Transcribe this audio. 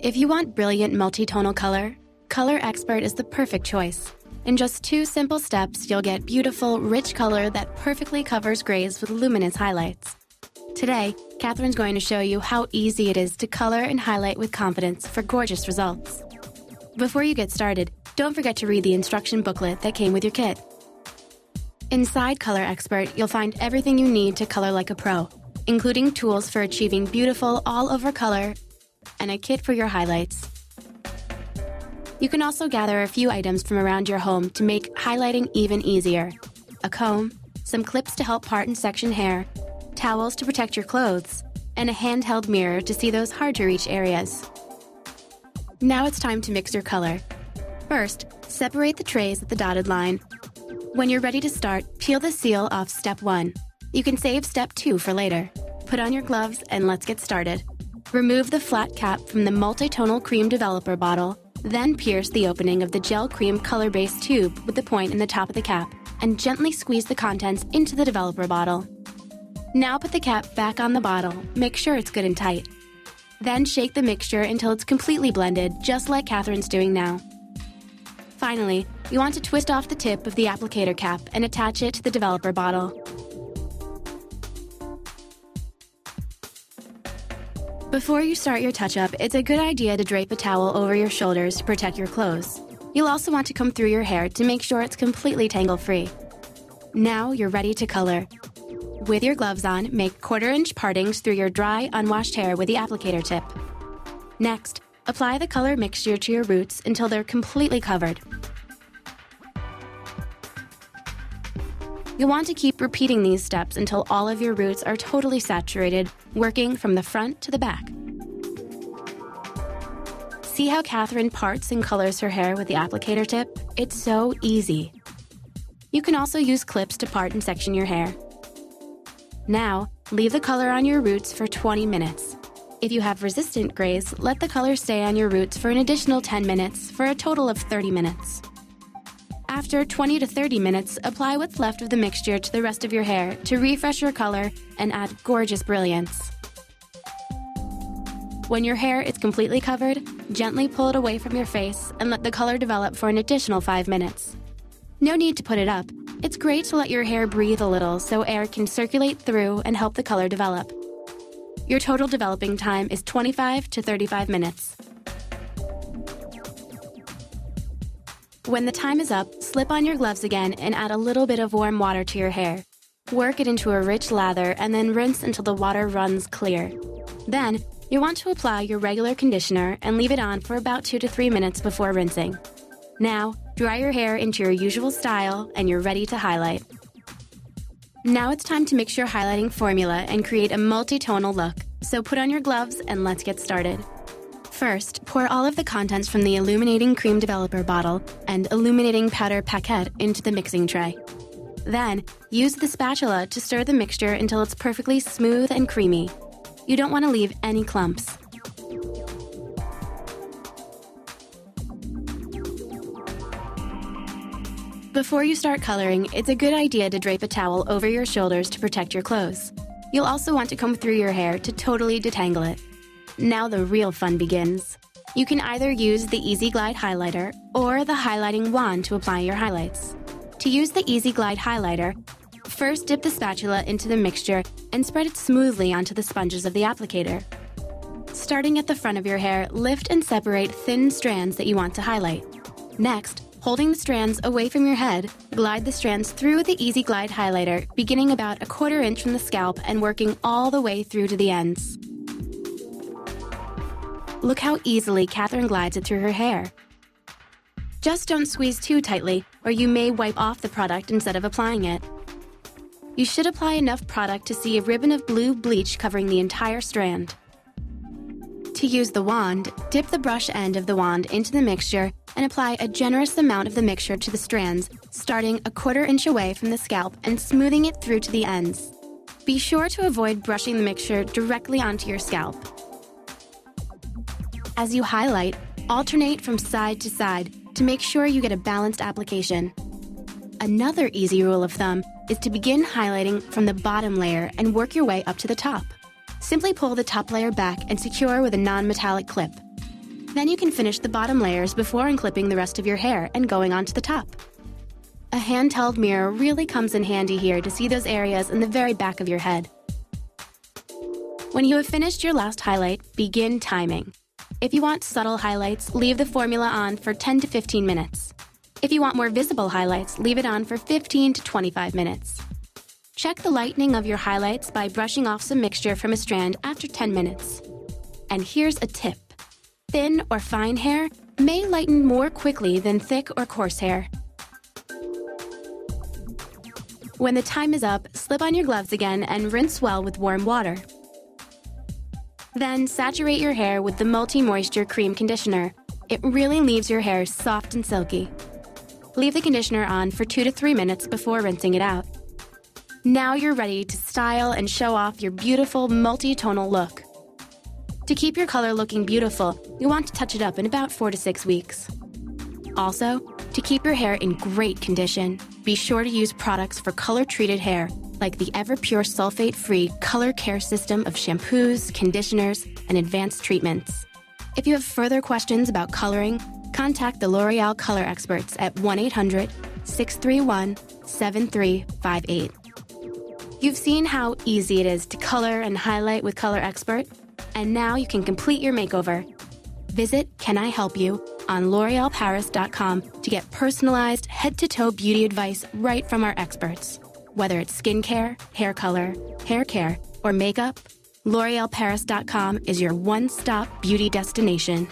If you want brilliant multi-tonal color, Couleur Experte is the perfect choice. In just two simple steps, you'll get beautiful, rich color that perfectly covers grays with luminous highlights. Today, Catherine's going to show you how easy it is to color and highlight with confidence for gorgeous results. Before you get started, don't forget to read the instruction booklet that came with your kit. Inside Couleur Experte, you'll find everything you need to color like a pro, including tools for achieving beautiful all-over color and a kit for your highlights. You can also gather a few items from around your home to make highlighting even easier. A comb, some clips to help part and section hair, towels to protect your clothes, and a handheld mirror to see those hard to reach areas. Now it's time to mix your color. First, separate the trays at the dotted line. When you're ready to start, peel the seal off step one. You can save step two for later. Put on your gloves and let's get started. Remove the flat cap from the multi-tonal cream developer bottle, then pierce the opening of the gel cream color base tube with the point in the top of the cap, and gently squeeze the contents into the developer bottle. Now put the cap back on the bottle, make sure it's good and tight. Then shake the mixture until it's completely blended, just like Catherine's doing now. Finally, you want to twist off the tip of the applicator cap and attach it to the developer bottle. Before you start your touch-up, it's a good idea to drape a towel over your shoulders to protect your clothes. You'll also want to comb through your hair to make sure it's completely tangle-free. Now you're ready to color. With your gloves on, make quarter-inch partings through your dry, unwashed hair with the applicator tip. Next, apply the color mixture to your roots until they're completely covered. You'll want to keep repeating these steps until all of your roots are totally saturated, working from the front to the back. See how Catherine parts and colors her hair with the applicator tip? It's so easy. You can also use clips to part and section your hair. Now, leave the color on your roots for 20 minutes. If you have resistant grays, let the color stay on your roots for an additional 10 minutes for a total of 30 minutes. After 20 to 30 minutes, apply what's left of the mixture to the rest of your hair to refresh your color and add gorgeous brilliance. When your hair is completely covered, gently pull it away from your face and let the color develop for an additional 5 minutes. No need to put it up. It's great to let your hair breathe a little so air can circulate through and help the color develop. Your total developing time is 25 to 35 minutes. When the time is up, slip on your gloves again and add a little bit of warm water to your hair. Work it into a rich lather and then rinse until the water runs clear. Then, you want to apply your regular conditioner and leave it on for about 2 to 3 minutes before rinsing. Now, dry your hair into your usual style and you're ready to highlight. Now it's time to mix your highlighting formula and create a multi-tonal look. So put on your gloves and let's get started. First, pour all of the contents from the illuminating cream developer bottle and illuminating powder paquette into the mixing tray. Then, use the spatula to stir the mixture until it's perfectly smooth and creamy. You don't want to leave any clumps. Before you start coloring, it's a good idea to drape a towel over your shoulders to protect your clothes. You'll also want to comb through your hair to totally detangle it. Now the real fun begins. You can either use the Easy Glide highlighter or the highlighting wand to apply your highlights. To use the Easy Glide highlighter, first dip the spatula into the mixture and spread it smoothly onto the sponges of the applicator. Starting at the front of your hair, lift and separate thin strands that you want to highlight. Next, holding the strands away from your head, glide the strands through the Easy Glide highlighter, beginning about a quarter inch from the scalp and working all the way through to the ends. Look how easily Catherine glides it through her hair. Just don't squeeze too tightly, or you may wipe off the product instead of applying it. You should apply enough product to see a ribbon of blue bleach covering the entire strand. To use the wand, dip the brush end of the wand into the mixture and apply a generous amount of the mixture to the strands, starting a quarter inch away from the scalp and smoothing it through to the ends. Be sure to avoid brushing the mixture directly onto your scalp. As you highlight, alternate from side to side to make sure you get a balanced application. Another easy rule of thumb is to begin highlighting from the bottom layer and work your way up to the top. Simply pull the top layer back and secure with a non-metallic clip. Then you can finish the bottom layers before unclipping the rest of your hair and going on to the top. A handheld mirror really comes in handy here to see those areas in the very back of your head. When you have finished your last highlight, begin timing. If you want subtle highlights, leave the formula on for 10 to 15 minutes. If you want more visible highlights, leave it on for 15 to 25 minutes. Check the lightening of your highlights by brushing off some mixture from a strand after 10 minutes. And here's a tip thin or fine hair may lighten more quickly than thick or coarse hair. When the time is up, slip on your gloves again and rinse well with warm water. Then saturate your hair with the Multi Moisture Cream Conditioner. It really leaves your hair soft and silky. Leave the conditioner on for two to three minutes before rinsing it out. Now you're ready to style and show off your beautiful multi-tonal look. To keep your color looking beautiful, you want to touch it up in about four to six weeks. Also, to keep your hair in great condition, be sure to use products for color treated hair like the Everpure sulfate free color care system of shampoos, conditioners, and advanced treatments. If you have further questions about coloring, contact the L'Oreal Color Experts at 1 800 631 7358. You've seen how easy it is to color and highlight with Couleur Experte and now you can complete your makeover. Visit Can I Help You on L'Orealparis.com to get personalized head to toe beauty advice right from our experts. Whether it's skincare, hair color, hair care, or makeup, L'Orealparis.com is your one stop beauty destination.